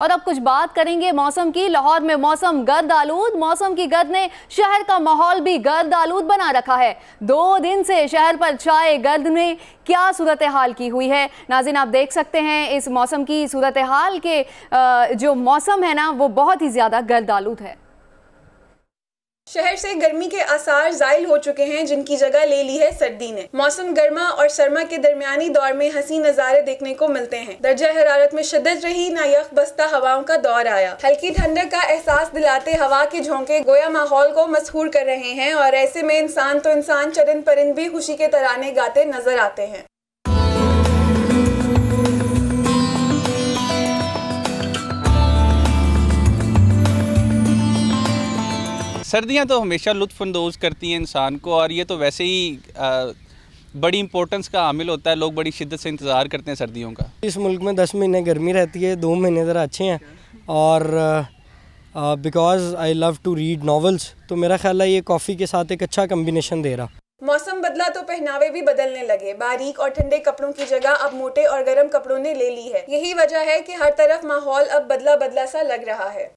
और अब कुछ बात करेंगे मौसम की। लाहौर में मौसम गर्द आलूद मौसम की गर्द ने शहर का माहौल भी गर्द आलूद बना रखा है। दो दिन से शहर पर छाए गर्द ने क्या सूरत हाल की हुई है? नाजिन, आप देख सकते हैं, इस मौसम की सूरत हाल के जो मौसम है ना, वो बहुत ही ज़्यादा गर्द आलूद है। शहर से गर्मी के आसार जायल हो चुके हैं, जिनकी जगह ले ली है सर्दी ने। मौसम गर्मा और सरमा के दरमियानी दौर में हसी नज़ारे देखने को मिलते हैं। दर्जा हरारत में शिद्दत रही, ना यख बस्ता हवाओं का दौर आया। हल्की ठंडक का एहसास दिलाते हवा के झोंके गोया माहौल को मशहूर कर रहे हैं और ऐसे में इंसान तो इंसान चरिंद परिंद भी खुशी के तराने गाते नज़र आते हैं। सर्दियाँ तो हमेशा लुत्फानंदोज करती हैं इंसान को और ये तो वैसे ही आ, बड़ी इंपॉर्टेंस का हामिल होता है। लोग बड़ी शिद्दत से इंतज़ार करते हैं सर्दियों का। इस मुल्क में दस महीने गर्मी रहती है दो महीने ज़रा अच्छे हैं। और because I love to read novels तो मेरा ख्याल है ये कॉफ़ी के साथ एक अच्छा कम्बिनेशन दे रहा। मौसम बदला तो पहनावे भी बदलने लगे। बारीक और ठंडे कपड़ों की जगह अब मोटे और गर्म कपड़ों ने ले ली है। यही वजह है कि हर तरफ़ माहौल अब बदला बदला सा लग रहा है।